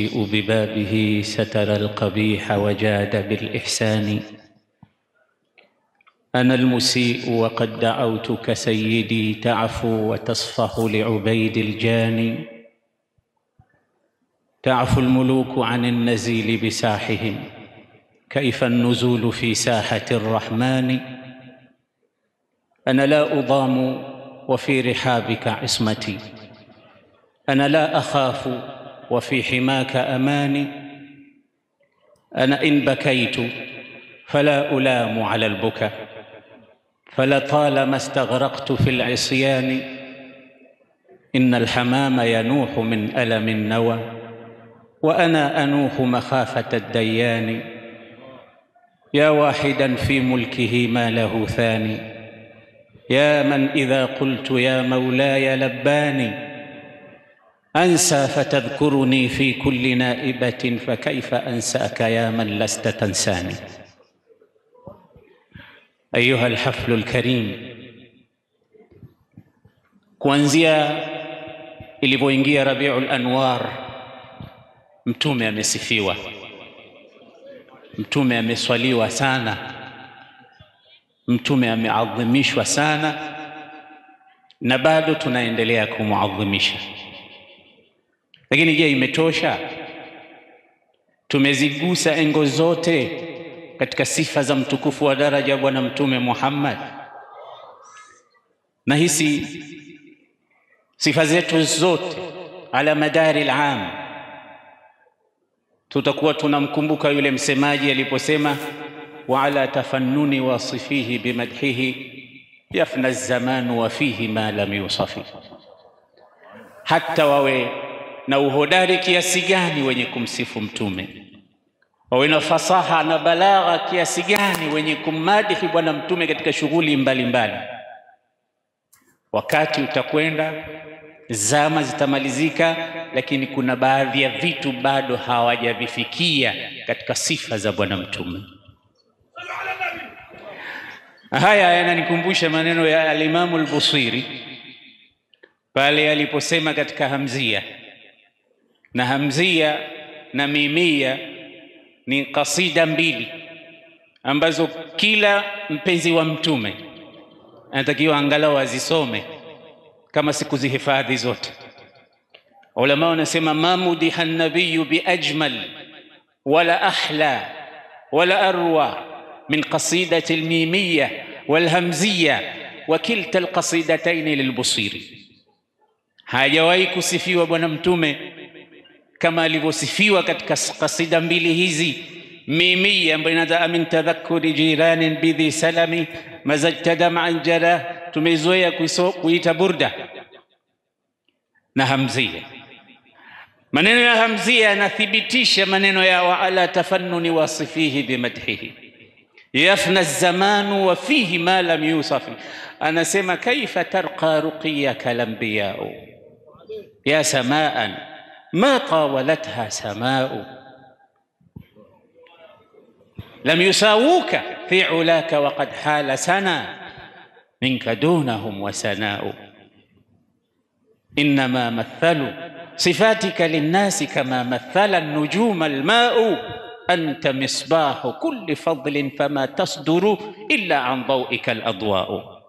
ببابه ستر القبيح وجاد بالإحسان. أنا المسيء وقد دعوتك سيدي تعفو وتصفح لعبيد الجاني تعفو الملوك عن النزيل بساحهم. كيف النزول في ساحة الرحمن؟ أنا لا أضام وفي رحابك عصمتي. أنا لا أخاف وفي حماك أماني. أنا إن بكيت فلا ألام على البكاء فلطالما استغرقت في العصيان. إن الحمام ينوح من ألم النوى وأنا أنوح مخافة الديان. يا واحدا في ملكه ما له ثاني يا من إذا قلت يا مولاي لباني. أنسى فتذكرني في كل نائبة فكيف أنساك يا من لست تنساني؟ أيها الحفل الكريم كوانزيا إلي بوينجيا ربيع الأنوار mtume amesifiwa mtume ameswaliwa sana mtume ameadhimishwa sana na bado tunaendelea Lakini je, imetosha? Tumezigusa engo zote katika sifa za mtukufu wa daraja Bwana Mtume Muhammad, na hisi sifa zetu zote ala madari alam, tutakuwa tunamkumbuka yule msemaji aliposema, wa ala tafannuni wasifihi bimadhihi yafna zamanu wa fihi ma lam yusafi, hata wawe na uhodari kiasi gani wenye kumsifu mtume wawe na fasaha na balagha kiasi gani wenye kummadihi bwana mtume katika shughuli mbalimbali. Wakati utakwenda, zama zitamalizika, lakini kuna baadhi ya vitu bado hawajavifikia katika sifa za bwana mtume. Haya yananikumbusha maneno ya alimamu al-Busiri pale aliposema katika Hamzia, na Hamzia na Mimia ni kasida mbili ambazo kila mpenzi wa mtume anatakiwa angalau azisome kama sikuzihifadhi zote. Ulama wanasema ma mudiha nabiyu biajmal wala ahla wala arwa min qasidati almimiya walhamziya wa kilta alqasidatayn lilbusiri, hajawahi kusifiwa bwana mtume كما لوصفي وقد قصيدة بلهيزي ميميا بنذا من تذكر جيران بذي سلمي مزجت دمعا جرى. تميزويا كويتا بردة نهمزية. منين يا همزية؟ نثبتيش. منين يا وعلى تفنن وصفيه بمدحه. يفنى الزمان وفيه ما لم يوصف. أنا سيما كيف ترقى رقيك الأنبياء؟ يا سماء. Ma tawalatha samau lam yusawuka fi ulaka waqad hala sana minka dunahum wa sanau innama mathalu sifatika linnasi kama mathala nujuma almau anta misbahu kulli fadlin fama tasduru illa an dawika aladwau.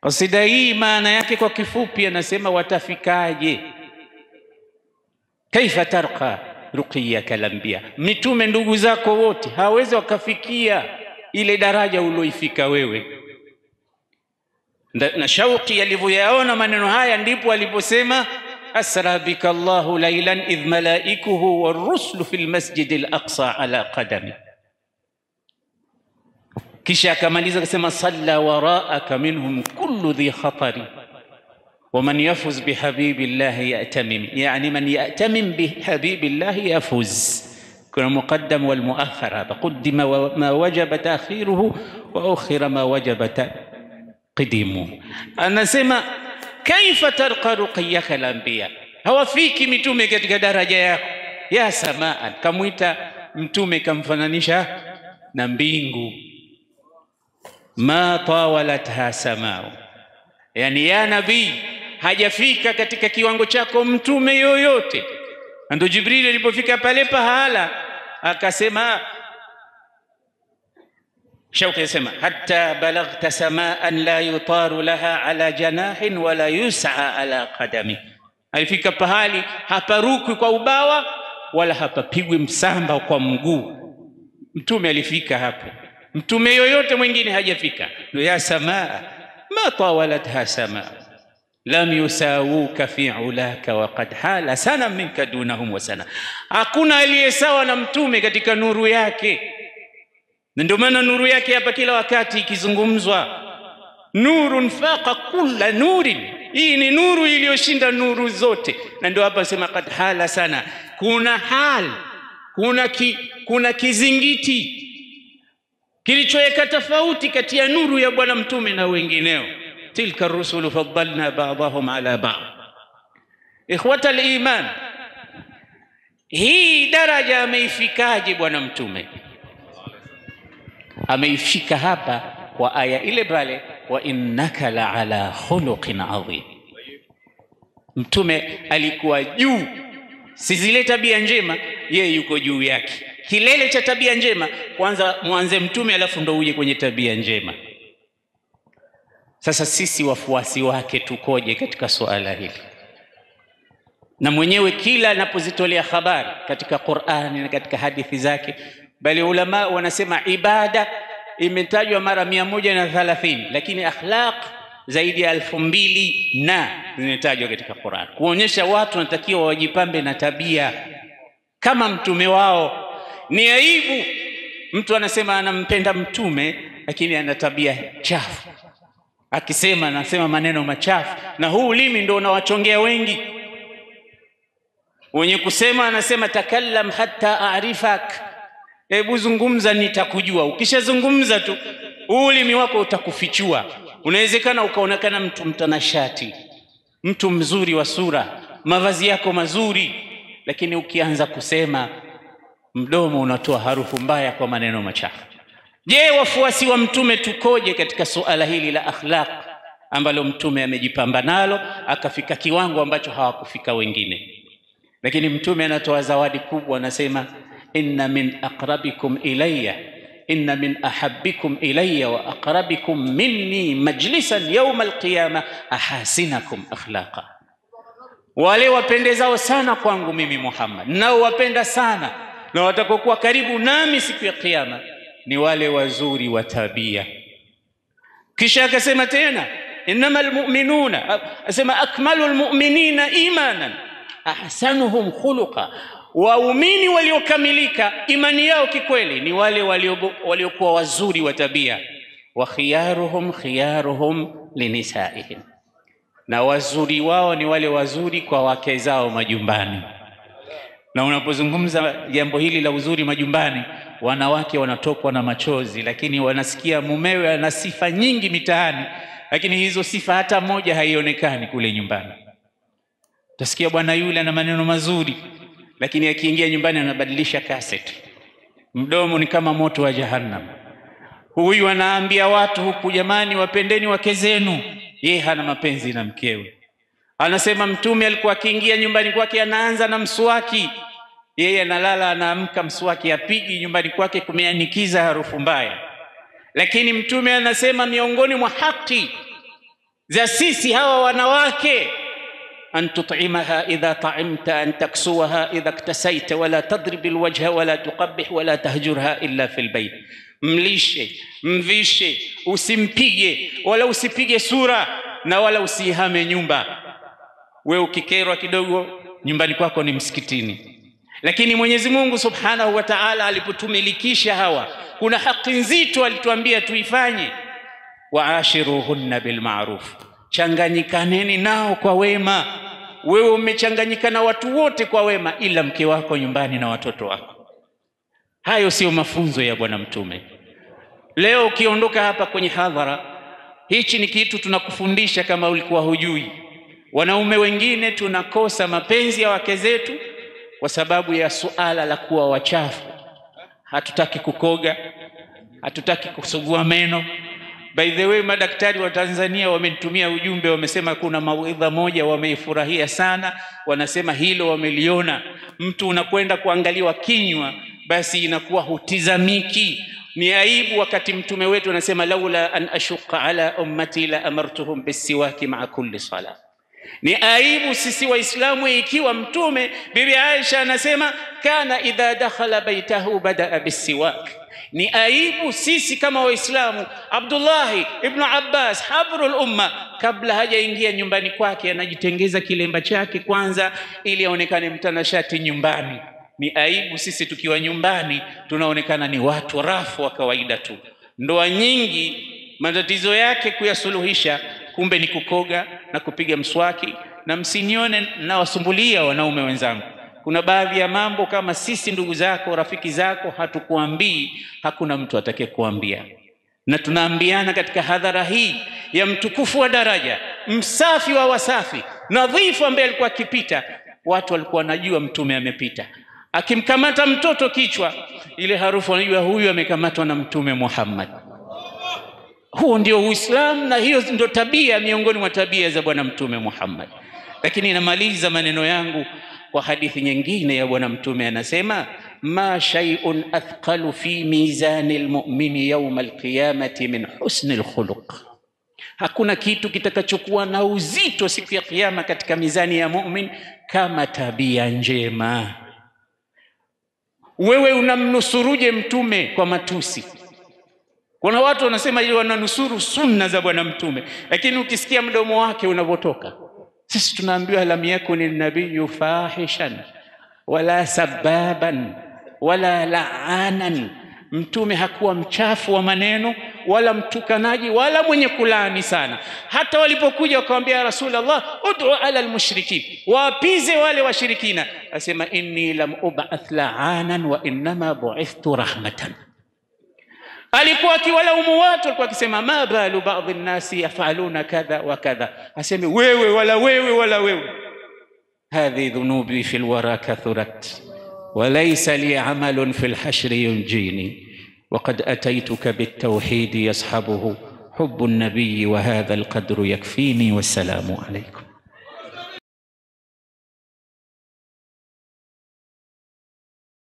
Kasida hii maana yake kwa kifupi anasema watafikaje kaifa tarqa ruqiyaka lambia, mitume ndugu zako wote hawawezi wakafikia ile daraja ulioifika wewe. Na Shauki alivyoyaona maneno haya, ndipo aliposema asra bika Allahu lailan idh malaikuhu warusulu fi lmasjidi laqsa ala qadami. Kisha akamaliza akasema salla waraaka minhum kullu dhi khatari waman yafuz bihabibi llahi yatamim, yani man yatamim bihabibi llahi yafuz. Kuna muqaddam wal muakhar hapa, quddima ma wajaba taakhiruhu wa ukhira ma wajaba taqdimuhu. Anasema kaifa tarqa ruqiyaka lambiya, hawafiki mitume katika daraja yako. Ya samaan, kamwita mtume kamfananisha na mbingu. Ma tawalatha samau, yani ya nabii hajafika katika kiwango chako mtume yoyote ndo Jibrili alipofika pale pahala akasema Shauki asema hatta balaghta samaan la yutaru laha ala janahin wala yus'a ala qadami, alifika pahali haparukwi kwa ubawa wala hapapigwi msamba kwa mguu. Mtume alifika hapo, mtume yoyote mwingine hajafika. Ya samaa ma سماء. لم lam yusawuka fi ulaka wa qad hala sana minka dunahum wa sana, hakuna aliye sawa na mtume katika nuru yake na ndio maana nuru yake hapa kila wakati ikizungumzwa, nurun faqa kulla nurin, hii ni nuru iliyoshinda nuru zote. Na ndio hapa sema qad hala sana, kuna hal, kuna kizingiti kilichoweka tofauti kati ya nuru ya bwana mtume na wengineo. tilka rusulu faddalna ba'dahum ala ba'd. Ikhwata liman, hii daraja ameifikaje bwana mtume? ameifika hapa kwa aya ile pale, wa innaka la ala khuluqin adhim. Mtume alikuwa juu, si zile tabia njema, yeye yuko juu yake. Kilele cha tabia njema kwanza mwanze mtume, alafu ndo uje kwenye tabia njema. Sasa sisi wafuasi wake tukoje katika suala hili? Na mwenyewe kila anapozitolea habari katika Qur'ani na katika hadithi zake bali ulama wanasema ibada imetajwa mara mia moja na thalathini lakini akhlaq zaidi ya elfu mbili na zimetajwa katika Qur'an, kuonyesha watu wanatakiwa wajipambe na tabia kama mtume wao. Ni aibu. Mtu anasema anampenda mtume lakini ana tabia chafu, akisema anasema maneno machafu, na huu ulimi ndio unawachongea wengi. Wenye kusema, anasema takallam hatta arifak. Hebu zungumza nitakujua. Ukishazungumza tu ulimi wako utakufichua. Unawezekana ukaonekana mtu mtanashati, mtu mzuri wa sura, mavazi yako mazuri, lakini ukianza kusema mdomo unatoa harufu mbaya kwa maneno machafu. Je, wafuasi wa mtume tukoje katika suala hili la akhlaq ambalo mtume amejipamba nalo akafika kiwango ambacho hawakufika wengine? Lakini mtume anatoa zawadi kubwa, anasema inna min aqrabikum ilayya inna min ahabbikum ilayya wa aqrabikum minni majlisan yawma alqiyama ahasinakum akhlaqa, wale wapendezao sana kwangu mimi Muhammad, nao wapenda sana na watakokuwa karibu nami siku ya Kiyama ni wale wazuri wa tabia. Kisha akasema tena innama almu'minuna, asema akmalu almu'minina imanan ahsanuhum khuluqa Waumini waliokamilika imani yao kikweli ni wale waliokuwa wazuri wa tabia. wa khiyaruhum khiyaruhum linisaihim, na wazuri wao ni wale wazuri kwa wake zao majumbani. Na unapozungumza jambo hili la uzuri majumbani, wanawake wanatokwa na machozi, lakini wanasikia mumewe ana sifa nyingi mitaani, lakini hizo sifa hata moja haionekani kule nyumbani. Utasikia bwana yule ana maneno mazuri lakini akiingia nyumbani anabadilisha kaseti, mdomo ni kama moto wa Jahannam. Huyu anaambia watu huku, jamani, wapendeni wake zenu, yeye hana mapenzi na mkewe. Anasema Mtume alikuwa akiingia nyumbani kwake anaanza na mswaki, yeye analala, anaamka, mswaki apigi, nyumbani kwake kumeanikiza harufu mbaya. Lakini Mtume anasema miongoni mwa haki za sisi hawa wanawake an tut'imaha idha ta'imta an taksuwaha idha iktasaita wala tadrib alwajha wala tuqabbih wala tahjurha illa fi bayt, mlishe mvishe, usimpige wala usipige sura na wala usihame nyumba. We ukikerwa kidogo nyumbani kwako ni msikitini. Lakini Mwenyezi Mungu Subhanahu wa Ta'ala alipotumilikisha hawa, kuna haki nzito alituambia tuifanye, waashiruhunna bilma'ruf changanyikaneni nao kwa wema. Wewe umechanganyika na watu wote kwa wema, ila mke wako nyumbani na watoto wako. Hayo sio mafunzo ya Bwana Mtume. Leo ukiondoka hapa kwenye hadhara, hichi ni kitu tunakufundisha kama ulikuwa hujui. Wanaume wengine tunakosa mapenzi ya wake zetu kwa sababu ya suala la kuwa wachafu. Hatutaki kukoga, hatutaki kusugua meno By the way, madaktari wa Tanzania wamenitumia ujumbe, wamesema kuna mawaidha moja wameifurahia sana, wanasema hilo wameliona. Mtu unakwenda kuangaliwa kinywa, basi inakuwa hutizamiki. Ni aibu wakati mtume wetu anasema, laula an ashuqa ala ummati la amartuhum bisiwaki maa kulli sala. Ni aibu sisi Waislamu ikiwa mtume, bibi Aisha anasema kana idha dakhala baitahu badaa bisiwak ni aibu sisi kama Waislamu. Abdullahi ibnu Abbas habrul umma, kabla hajaingia nyumbani kwake anajitengeza kilemba chake kwanza, ili aonekane mtanashati nyumbani. Ni aibu sisi tukiwa nyumbani tunaonekana ni watu rafu wa kawaida tu. Ndoa nyingi matatizo yake kuyasuluhisha, kumbe ni kukoga na kupiga mswaki. Na msinione nawasumbulia wanaume wenzangu kuna baadhi ya mambo kama sisi ndugu zako rafiki zako hatukuambii, hakuna mtu atakaye kuambia, na tunaambiana katika hadhara hii ya mtukufu wa daraja, msafi wa wasafi, nadhifu, ambaye alikuwa akipita, watu walikuwa wanajua mtume amepita, akimkamata mtoto kichwa, ile harufu wanajua huyu amekamatwa na mtume Muhammad. Huo ndio Uislamu na hiyo ndio tabia miongoni mwa tabia za bwana mtume Muhammad. Lakini inamaliza maneno yangu kwa hadithi nyingine ya bwana mtume anasema, ma shay'un athqalu fi mizani lmumini yauma alqiyamati min husni lkhuluq, hakuna kitu kitakachokuwa na uzito siku ya Kiyama katika mizani ya mumin kama tabia njema. Wewe unamnusuruje mtume kwa matusi? Kuna watu wanasema ili wananusuru sunna za bwana mtume, lakini ukisikia mdomo wake unavyotoka sisi tunaambiwa lam yakuni nabiyu fahishan wala sababan wala laanan, mtume hakuwa mchafu wa maneno wala mtukanaji wala mwenye kulaani sana. Hata walipokuja wakamwambia ya Rasulullah, ud'u ala almushrikin, waapize wale washirikina, asema inni lam ub'ath laanan wa innama bu'ithtu rahmatan alikuwa akiwalaumu watu alikuwa akisema ma balu baadhi nnasi yafaluna kadha wa kadha aseme wewe wala wewe wala wewe hadhi dhunubi fi lwara kathurat وليس لي عمل في الحشر ينجيني وقد أتيتك بالتوحيد يصحبه حب النبي وهذا القدر يكفيني والسلام عليكم